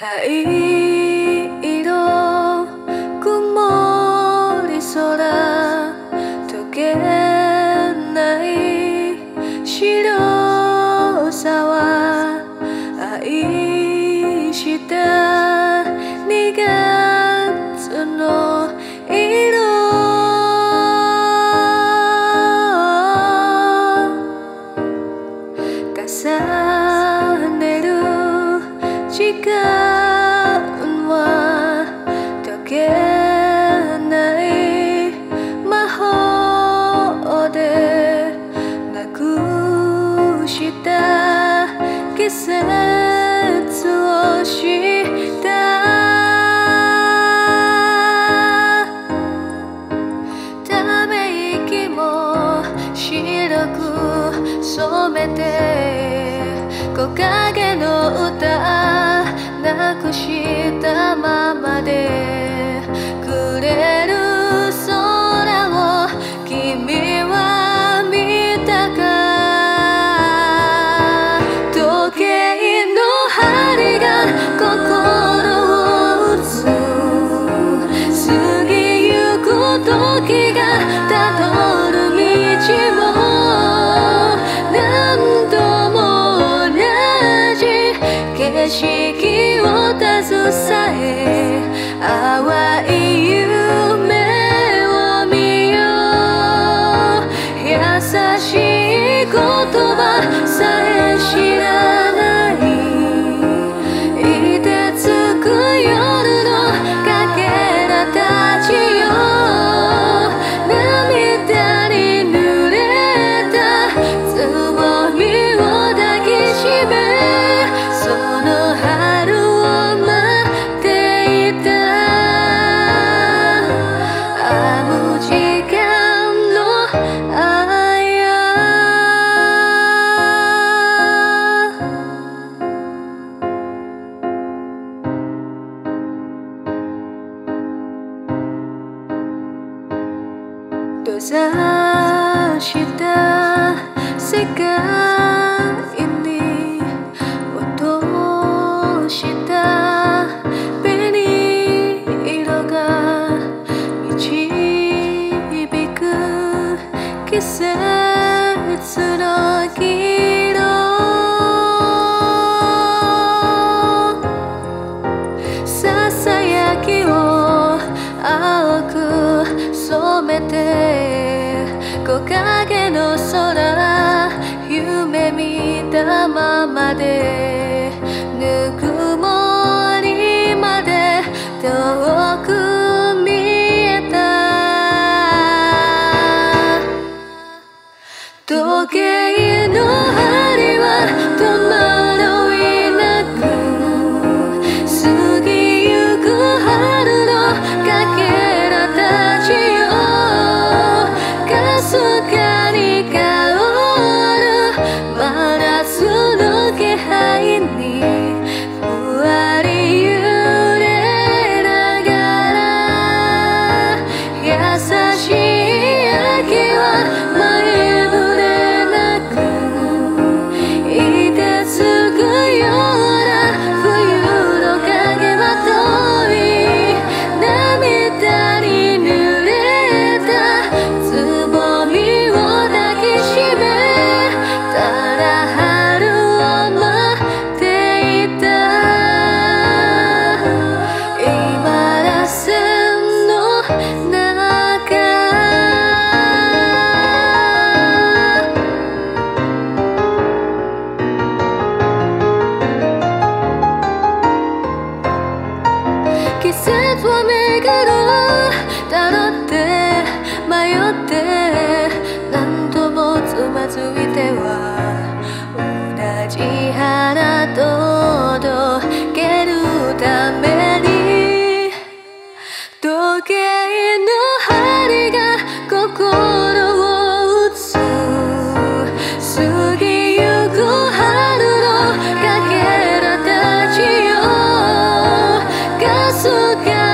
灰色曇り空溶けない白さは愛した2月の色重木陰の歌なくしたままでくれる空を君は見たか。時計の針が心を打つ。過ぎゆく時がたどる道をさえ淡い閉ざした世界に落とした紅色が導く季節の黄色ささやきを青く染めて時計の針は again.